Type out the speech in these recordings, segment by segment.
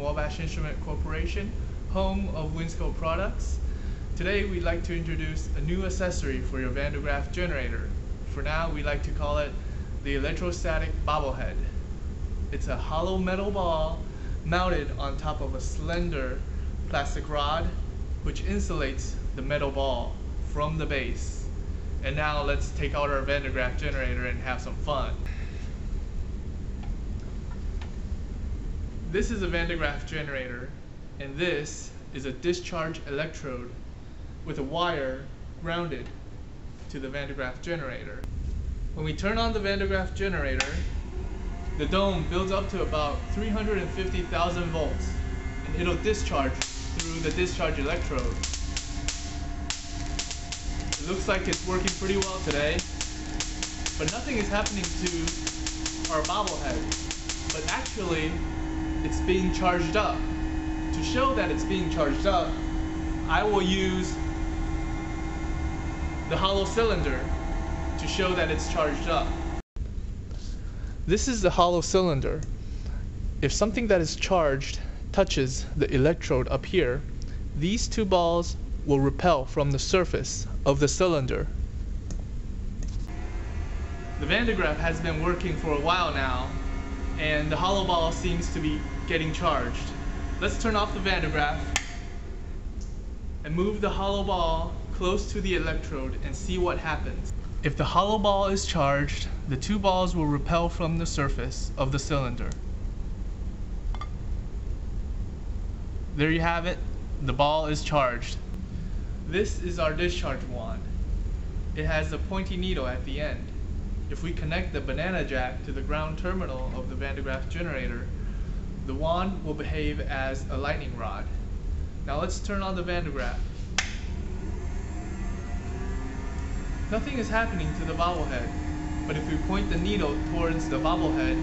Wabash Instrument Corporation, home of Winsco products. Today we'd like to introduce a new accessory for your Van de Graaff generator. For now, we like to call it the electrostatic bobblehead. It's a hollow metal ball mounted on top of a slender plastic rod which insulates the metal ball from the base. And now let's take out our Van de Graaff generator and have some fun. This is a Van de Graaff generator and this is a discharge electrode with a wire grounded to the Van de Graaff generator. When we turn on the Van de Graaff generator, the dome builds up to about 350,000 volts and it'll discharge through the discharge electrode. It looks like it's working pretty well today, but nothing is happening to our bobblehead. But actually, it's being charged up. To show that it's being charged up, I will use the hollow cylinder to show that it's charged up. This is the hollow cylinder. If something that is charged touches the electrode up here, these two balls will repel from the surface of the cylinder. The Van de Graaff has been working for a while now, and the hollow ball seems to be getting charged. Let's turn off the Van de Graaff and move the hollow ball close to the electrode and see what happens. If the hollow ball is charged, the two balls will repel from the surface of the cylinder. There you have it, the ball is charged. This is our discharge wand. It has a pointy needle at the end. If we connect the banana jack to the ground terminal of the Van de Graaff generator, the wand will behave as a lightning rod. Now let's turn on the Van de Graaff. Nothing is happening to the bobblehead, but if we point the needle towards the bobblehead,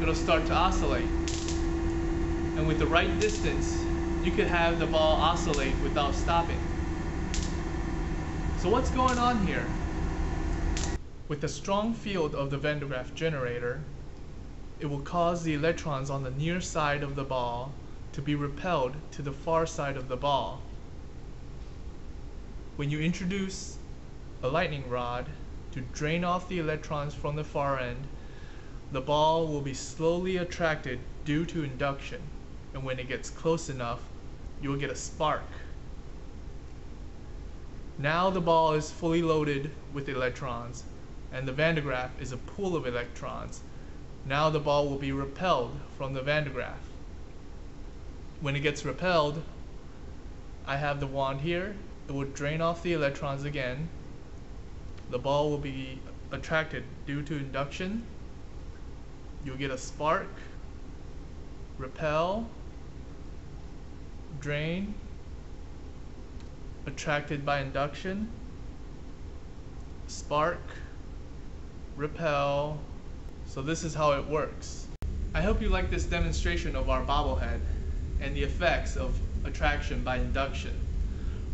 it'll start to oscillate. And with the right distance, you could have the ball oscillate without stopping. So what's going on here? With the strong field of the Van de Graaff generator, it will cause the electrons on the near side of the ball to be repelled to the far side of the ball. When you introduce a lightning rod to drain off the electrons from the far end, the ball will be slowly attracted due to induction, and when it gets close enough, you will get a spark. Now the ball is fully loaded with electrons, and the Van de Graaff is a pool of electrons. Now the ball will be repelled from the Van de Graaff. When it gets repelled, I have the wand here it will drain off the electrons again. The ball will be attracted due to induction. You'll get a spark, repel, drain, attracted by induction, spark, repel. So this is how it works. I hope you like this demonstration of our bobblehead and the effects of attraction by induction.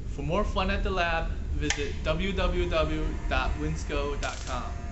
For more fun at the lab, visit www.winsco.com.